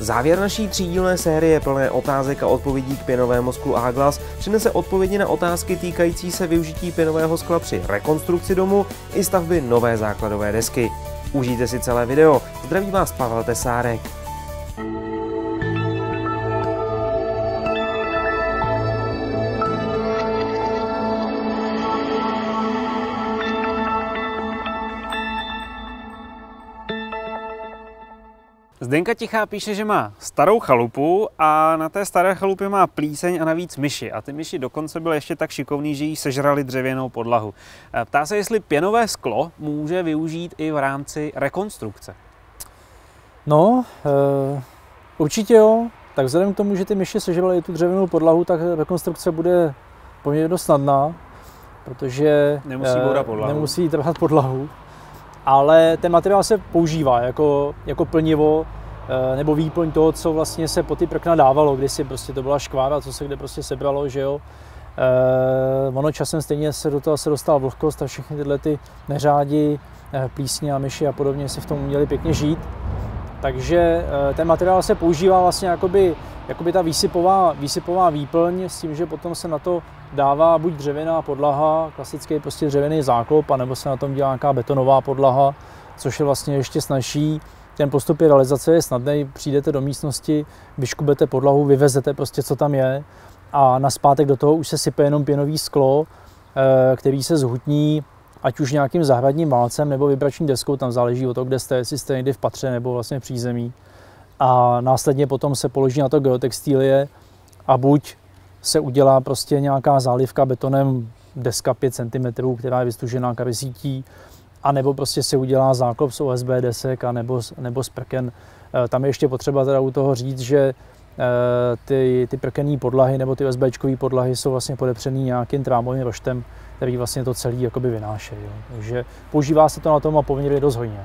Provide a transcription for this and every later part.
Závěr naší třídílné série plné otázek a odpovědí k pěnovému sklu Aglas přinese odpovědi na otázky týkající se využití pěnového skla při rekonstrukci domu i stavby nové základové desky. Užijte si celé video. Zdraví vás Pavel Tesárek. Zdenka Tichá píše, že má starou chalupu a na té staré chalupě má plíseň a navíc myši. A ty myši dokonce byly ještě tak šikovný, že jí sežrali dřevěnou podlahu. E, ptá se, jestli pěnové sklo může využít i v rámci rekonstrukce. No, e, určitě jo. Tak vzhledem k tomu, že ty myši sežraly i tu dřevěnou podlahu, tak rekonstrukce bude poměrně dost snadná, protože nemusí e, podlahu. Nemusí trvat podlahu ale ten materiál se používá jako, jako plnivo eh, nebo výplň toho, co vlastně se po ty prkna dávalo, kdysi prostě to byla škvára, co se kde prostě sebralo, že jo. Eh, ono časem stejně se do toho se dostala vlhkost a všechny tyhle ty neřádi, eh, plísně a myši a podobně si v tom měli pěkně žít. Takže ten materiál se používá vlastně jakoby, jakoby ta výsypová, výsypová výplň s tím, že potom se na to dává buď dřevěná podlaha, klasický prostě dřevěný záklop, anebo se na tom dělá nějaká betonová podlaha, což je vlastně ještě snažší. Ten postup je realizace je snadný, přijdete do místnosti, vyškubete podlahu, vyvezete prostě, co tam je a na zpátek do toho už se sype jenom pěnový sklo, eh, který se zhutní ať už nějakým zahradním válcem nebo vibrační deskou, tam záleží o to, kde jste, jestli jste někdy v patře nebo vlastně v přízemí. A následně potom se položí na to geotextílie a buď se udělá prostě nějaká zálivka betonem deska 5 cm, která je vystužená karisítí, a nebo prostě se udělá záklop z OSB desek a nebo, nebo z prken. Eh, tam je ještě potřeba teda u toho říct, že eh, ty, ty prkenní podlahy nebo ty OSBčkové podlahy jsou vlastně podepřený nějakým trámovým roštem, který vlastně to celý jakoby vynáší. Takže používá se to na tom a poměrně dost hojně.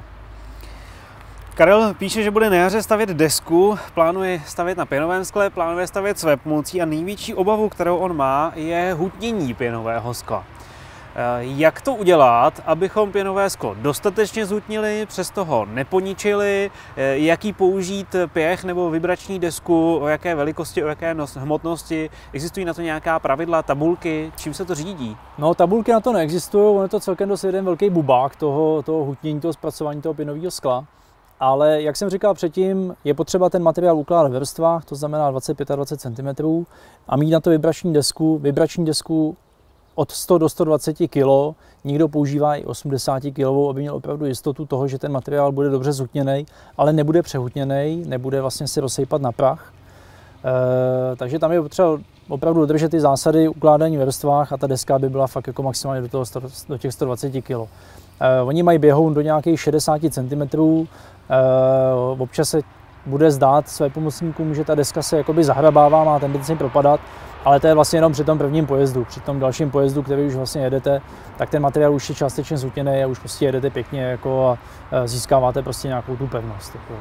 Karel píše, že bude na jaře stavět desku, plánuje stavět na pěnovém skle, plánuje stavět své pomocí a největší obavu, kterou on má, je hutnění pěnového skla. Eh, jak to udělat, abychom pěnové sklo dostatečně zhutnili, přesto ho neponičili, eh, jaký použít pěch nebo vibrační desku, o jaké velikosti, o jaké hmotnosti, existují na to nějaká pravidla, tabulky, čím se to řídí? No, tabulky na to neexistují, on je to celkem dost jeden velký bubák toho, toho hutnění, toho zpracování toho pěnového skla. Ale jak jsem říkal předtím, je potřeba ten materiál ukládat ve vrstvách, to znamená 20-25 cm, a mít na to vibrační desku. Vibrační desku od 100 do 120 kg, někdo používá i 80 kg, aby měl opravdu jistotu toho, že ten materiál bude dobře zhutněný, ale nebude přehutněný, nebude vlastně si rozsejpat na prach. E, takže tam je potřeba opravdu dodržet ty zásady ukládání ve vrstvách a ta deska by byla fakt jako maximálně do, toho, do těch 120 kg. E, oni mají běhoun do nějakých 60 cm, Eh, občas se bude zdát své pomocníkům, že ta deska se jakoby zahrabává, má tendenci propadat, ale to je vlastně jenom při tom prvním pojezdu. Při tom dalším pojezdu, který už vlastně jedete, tak ten materiál už je částečně zhutněný a už prostě jedete pěkně jako a získáváte prostě nějakou tu pevnost. Jako.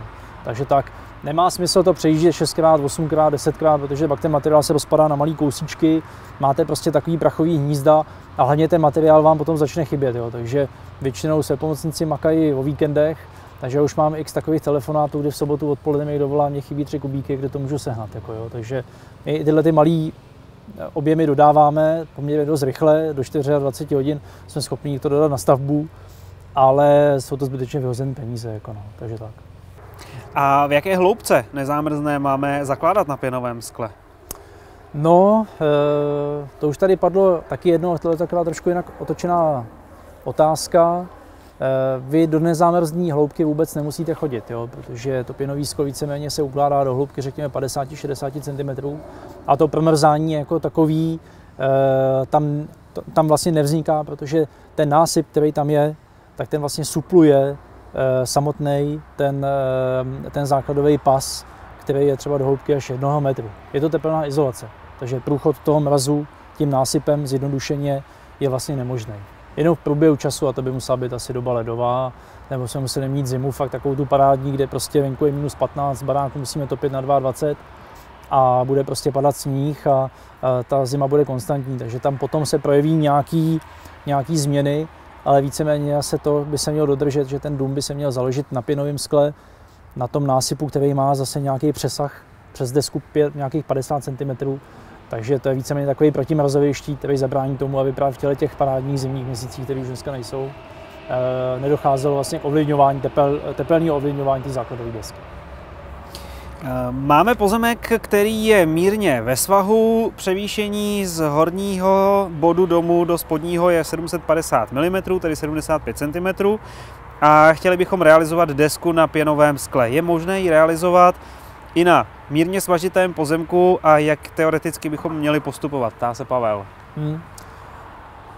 Takže tak, nemá smysl to přejíždět 6x, 8x, 10x, protože pak ten materiál se rozpadá na malé kousíčky, máte prostě takový prachový hnízda a hlavně ten materiál vám potom začne chybět. Jo. Takže většinou se pomocníci makají o víkendech, takže už mám x takových telefonátů, kdy v sobotu odpoledne mi dovolá, mě chybí tři kubíky, kde to můžu sehnat. Jako jo. Takže my tyhle ty malé objemy dodáváme poměrně dost rychle, do 24 hodin jsme schopni to dodat na stavbu, ale jsou to zbytečně vyhozené peníze. Jako no. Takže tak. A v jaké hloubce nezámrzné máme zakládat na pěnovém skle? No, eh, to už tady padlo taky jedno, to je taková trošku jinak otočená otázka. Eh, vy do nezámrzní hloubky vůbec nemusíte chodit, jo, protože to pěnový sklo víceméně se ukládá do hloubky řekněme 50-60 cm a to promrzání jako takový eh, tam, tam vlastně nevzniká, protože ten násyp, který tam je, tak ten vlastně supluje eh, samotný ten, ten základový pas, který je třeba do hloubky až jednoho metru. Je to teplná izolace, takže průchod toho mrazu tím násypem zjednodušeně je vlastně nemožný jenom v průběhu času, a to by musela být asi doba ledová, nebo jsme museli mít zimu, fakt takovou tu parádní, kde prostě venku je minus 15, baráku musíme topit na 22 a bude prostě padat sníh a, a ta zima bude konstantní, takže tam potom se projeví nějaký, nějaký změny, ale víceméně se to by se mělo dodržet, že ten dům by se měl založit na pěnovém skle, na tom násypu, který má zase nějaký přesah přes desku pět, nějakých 50 cm, takže to je víceméně takový protimrazový štít, který zabrání tomu, aby právě v těle těch parádních zimních měsících, které už dneska nejsou, eh, nedocházelo vlastně k ovlivňování, tepel, tepelného ovlivňování té základové desky. Eh, máme pozemek, který je mírně ve svahu. Převýšení z horního bodu domu do spodního je 750 mm, tedy 75 cm. A chtěli bychom realizovat desku na pěnovém skle. Je možné ji realizovat i na mírně svažitém pozemku a jak teoreticky bychom měli postupovat, ptá se Pavel. Hmm.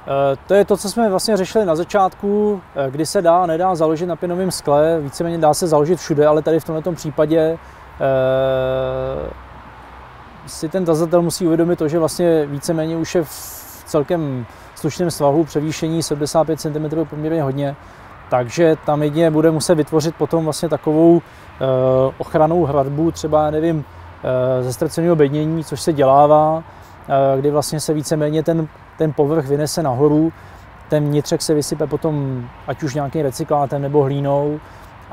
Eh, to je to, co jsme vlastně řešili na začátku, eh, kdy se dá, nedá založit na pěnovém skle, víceméně dá se založit všude, ale tady v tomto případě Eh, si ten tazatel musí uvědomit to, že vlastně víceméně už je v celkem slušném svahu převýšení 75 cm poměrně hodně, takže tam jedině bude muset vytvořit potom vlastně takovou eh, ochranou hradbu, třeba nevím, eh, ze ztraceného bednění, což se dělává, kdy vlastně se víceméně ten, ten povrch vynese nahoru, ten vnitřek se vysype potom ať už nějakým recyklátem nebo hlínou,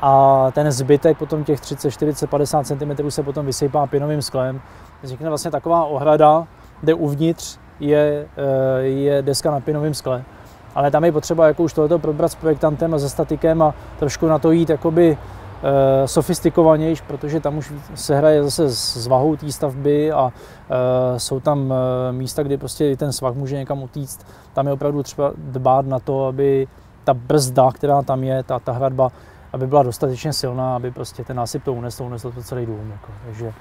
a ten zbytek potom těch 30, 40, 50 cm se potom vysypá pěnovým sklem. Vznikne vlastně taková ohrada, kde uvnitř je, eh, je deska na pěnovém skle. Ale tam je potřeba jako už tohleto probrat s projektantem a se statikem a trošku na to jít jakoby e, sofistikovanější, protože tam už se hraje zase s vahou té stavby a e, jsou tam e, místa, kdy prostě ten svah může někam utíct. Tam je opravdu třeba dbát na to, aby ta brzda, která tam je, ta, ta hradba, aby byla dostatečně silná, aby prostě ten násyp to unesl, unesl to celý dům. Jako. Takže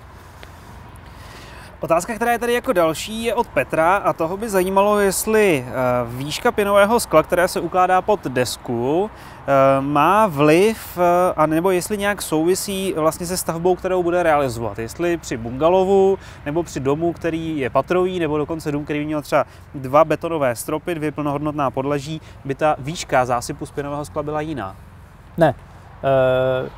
Otázka, která je tady jako další, je od Petra a toho by zajímalo, jestli eh, výška pěnového skla, které se ukládá pod desku, eh, má vliv, eh, nebo jestli nějak souvisí vlastně se stavbou, kterou bude realizovat. Jestli při bungalovu, nebo při domu, který je patrový, nebo dokonce dům, který měl třeba dva betonové stropy, dvě plnohodnotná podlaží, by ta výška zásypu z pěnového skla byla jiná. Ne, Eh,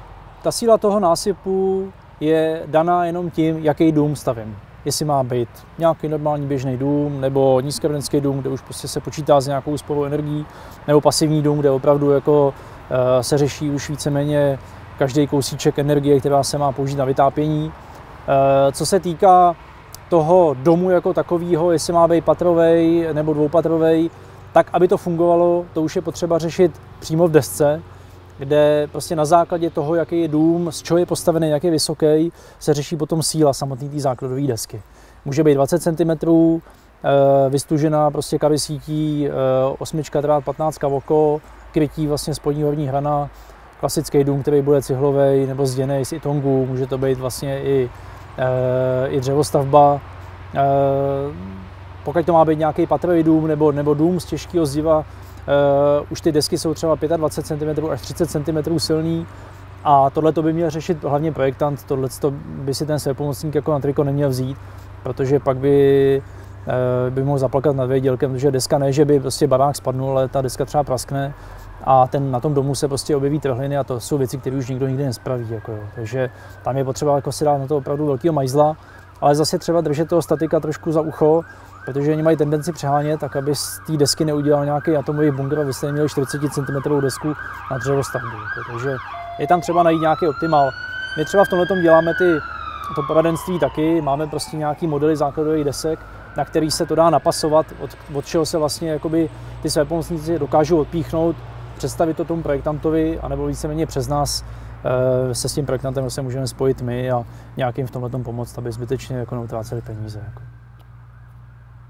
ta síla toho násypu je daná jenom tím, jaký dům stavím. Jestli má být nějaký normální běžný dům, nebo nízkobrněnský dům, kde už prostě se počítá s nějakou úsporou energií, nebo pasivní dům, kde opravdu jako eh, se řeší už víceméně každý kousíček energie, která se má použít na vytápění. Eh, co se týká toho domu jako takového, jestli má být patrový nebo dvoupatrový, tak aby to fungovalo, to už je potřeba řešit přímo v desce, kde prostě na základě toho, jaký je dům, z čeho je postavený, jak je vysoký, se řeší potom síla samotné té základové desky. Může být 20 cm, vystužená prostě kavy sítí, 8 x 15 oko, krytí vlastně spodní horní hrana, klasický dům, který bude cihlový nebo zděný z itongu, může to být vlastně i, eh, i dřevostavba. Eh, pokud to má být nějaký patrový dům nebo, nebo dům z těžkého zdiva, Uh, už ty desky jsou třeba 25 cm až 30 cm silný a tohle to by měl řešit hlavně projektant, tohle by si ten svépomocník jako na triko neměl vzít, protože pak by uh, by mohl zaplakat nad vědělkem, protože deska ne, že by prostě barák spadnul, ale ta deska třeba praskne a ten, na tom domu se prostě objeví trhliny a to jsou věci, které už nikdo nikdy nespraví. Jako jo. Takže tam je potřeba jako si dát na to opravdu velkého majzla, ale zase třeba držet toho statika trošku za ucho, protože oni mají tendenci přehánět, tak aby z té desky neudělal nějaký atomový bunkr a vy jste měli 40 cm desku na dřevostavbu. Jako, takže je tam třeba najít nějaký optimal. My třeba v tomhle děláme ty, to poradenství taky, máme prostě nějaký modely základových desek, na který se to dá napasovat, od, od čeho se vlastně jakoby ty své pomocníci dokážou odpíchnout, představit to tomu projektantovi, anebo víceméně přes nás se s tím projektantem se můžeme spojit my a nějakým v tomhle pomoct, aby zbytečně jako neutráceli peníze. Jako.